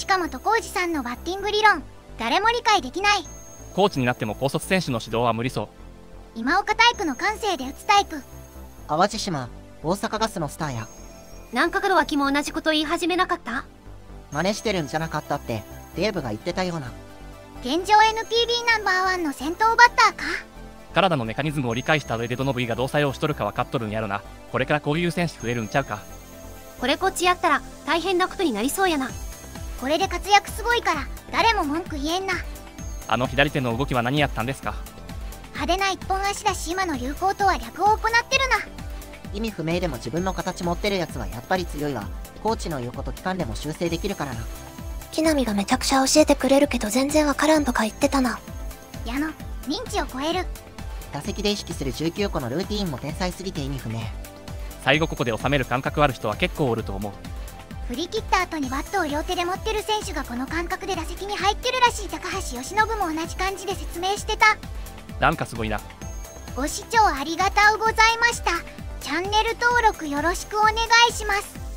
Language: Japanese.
近本浩二さんのバッティング理論誰も理解できない。コーチになっても高卒選手の指導は無理そう。今岡タイプの感性で打つタイプ。淡路島大阪ガスのスターや。なんか門脇も同じこと言い始めなかった？真似してるんじゃなかったってデーブが言ってたような。現状 NPB ナンバーワンの先頭バッターか？体のメカニズムを理解した上でどの部位がどう作用しとるか分かっとるんやろな。これからこういう選手増えるんちゃうか。これこっちやったら大変なことになりそうやなこれで活躍すごいから誰も文句言えんな。あの左手の動きは何やったんですか？派手な一本足だし今の流行とは逆を行ってるな。意味不明でも自分の形持ってるやつはやっぱり強いわ。コーチの言うこと聞かんでも修正できるからな。木並がめちゃくちゃ教えてくれるけど全然わからんとか言ってたな。矢野認知を超える。打席で意識する19個のルーティーンも天才すぎて意味不明。最後ここで収める感覚ある人は結構おると思う振り切った後にバットを両手で持ってる選手がこの感覚で打席に入ってるらしい高橋由伸も同じ感じで説明してた。なんかすごいな。ご視聴ありがとうございました。チャンネル登録よろしくお願いします